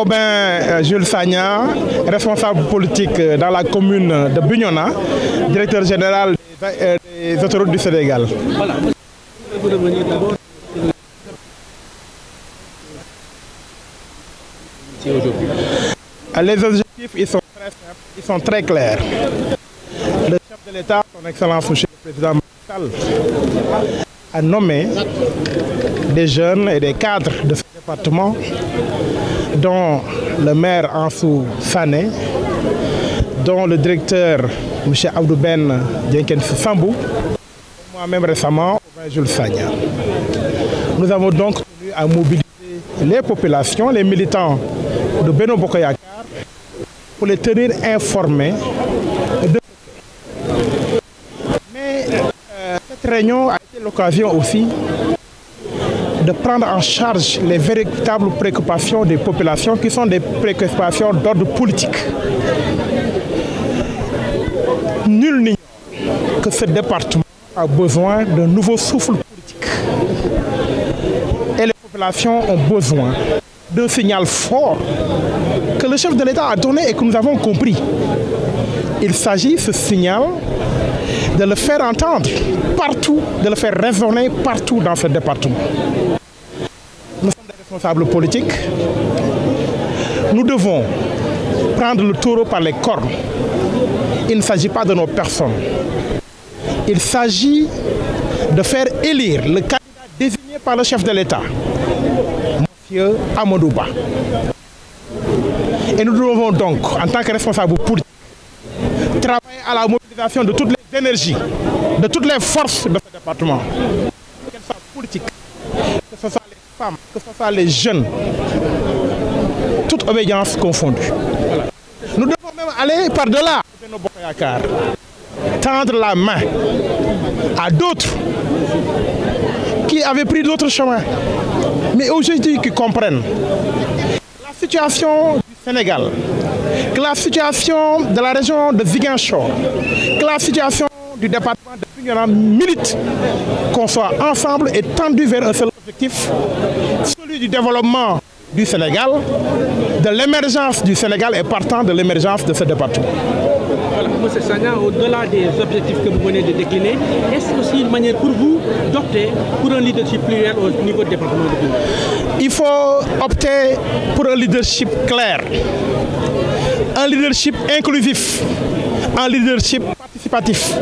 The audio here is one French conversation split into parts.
Aubin euh, Jules Sagna, responsable politique euh, dans la commune de Bignona, directeur général des, euh, des autoroutes du Sénégal. Voilà. Les objectifs ils sont très simples, ils sont très clairs. Le chef de l'État, son Excellence Monsieur le Président Sall, a nommé des jeunes et des cadres de ce département, dont le maire Ansou Sané, dont le directeur M. Abdou Ben Dienken Sambou, moi-même récemment, Jules Sagna. Nous avons donc tenu à mobiliser les populations, les militants de Beno Bokoyakar pour les tenir informés de Mais euh, cette réunion a été l'occasion aussi de prendre en charge les véritables préoccupations des populations qui sont des préoccupations d'ordre politique. Nul n'ignore que ce département a besoin d'un nouveau souffle politique. Et les populations ont besoin d'un signal fort que le chef de l'État a donné et que nous avons compris. Il s'agit, ce signal, de le faire entendre partout, de le faire résonner partout dans ce département. Responsables politiques. Nous devons prendre le taureau par les cornes. Il ne s'agit pas de nos personnes. Il s'agit de faire élire le candidat désigné par le chef de l'État, M. Amadouba. Et nous devons donc, en tant que responsables politiques, travailler à la mobilisation de toutes les énergies, de toutes les forces de ce département, qu'elles soient politiques, que ce soit les que ce soit les jeunes, toute obédience confondue. Nous devons même aller par-delà tendre la main à d'autres qui avaient pris d'autres chemins, mais aujourd'hui qui comprennent la situation du Sénégal, que la situation de la région de Ziguinchor, que la situation du département de Bignona milite qu'on soit ensemble et tendu vers un seul objectif, celui du développement du Sénégal, de l'émergence du Sénégal et partant de l'émergence de ce département. Voilà, M. Sagna, au-delà des objectifs que vous venez de décliner, est-ce aussi une manière pour vous d'opter pour un leadership pluriel au niveau du département de Il faut opter pour un leadership clair, un leadership inclusif, un leadership participatif,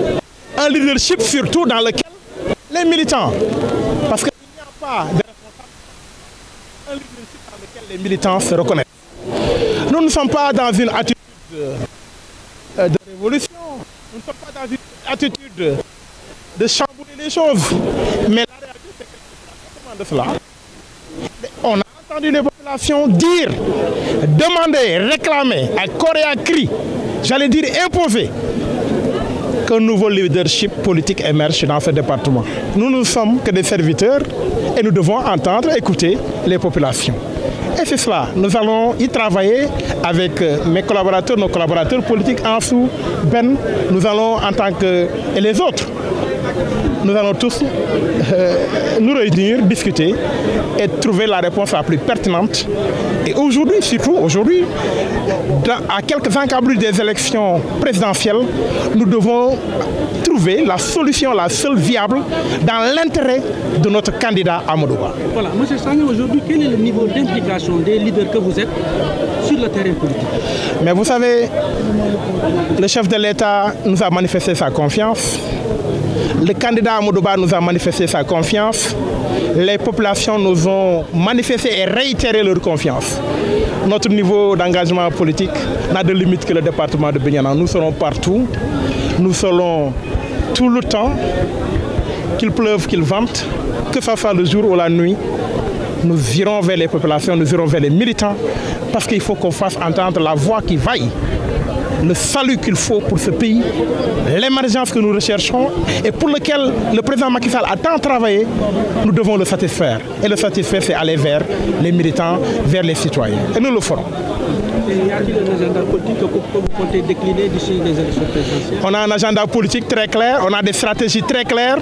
un leadership surtout dans lequel les militants, parce qu'il n'y a un lequel les militants se reconnaissent. Nous ne sommes pas dans une attitude de, de révolution, nous ne sommes pas dans une attitude de chambouler les choses, mais la réalité c'est que de cela. On a entendu les populations dire, demander, réclamer à corps et à cri, j'allais dire imposer, qu'un nouveau leadership politique émerge dans ce département. Nous ne sommes que des serviteurs et nous devons entendre, écouter les populations. Et c'est cela, nous allons y travailler avec mes collaborateurs, nos collaborateurs politiques, Ansou, Ben, nous allons en tant que... et les autres, nous allons tous euh, nous réunir, discuter et trouver la réponse la plus pertinente. Et aujourd'hui, surtout aujourd'hui, à quelques encablures des élections présidentielles, nous devons trouver la solution la seule viable dans l'intérêt de notre candidat Amadouba. Voilà, M. Sagna, aujourd'hui, quel est le niveau d'implication des leaders que vous êtes sur le terrain politique Mais vous savez, le chef de l'État nous a manifesté sa confiance. Le candidat Amadouba nous a manifesté sa confiance. Les populations nous ont manifesté et réitéré leur confiance. Notre niveau d'engagement politique n'a de limite que le département de Bignona. Nous serons partout. Nous serons tout le temps, qu'il pleuve, qu'il vente, que ce soit le jour ou la nuit. Nous irons vers les populations, nous irons vers les militants, parce qu'il faut qu'on fasse entendre la voix qui vaille, le salut qu'il faut pour ce pays, l'émergence que nous recherchons et pour lequel le président Macky Sall a tant travaillé, nous devons le satisfaire. Et le satisfaire, c'est aller vers les militants, vers les citoyens. Et nous le ferons. Y a-t-il un agenda politique que vous comptez décliner d'ici les élections présidentielles On a un agenda politique très clair, on a des stratégies très claires,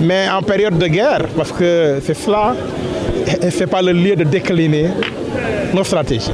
mais en période de guerre, parce que c'est cela, et ce n'est pas le lieu de décliner nos stratégies.